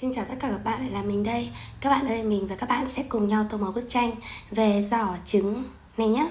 Xin chào tất cả các bạn, lại là mình đây. Các bạn ơi, mình và các bạn sẽ cùng nhau tô màu bức tranh về giỏ trứng này nhé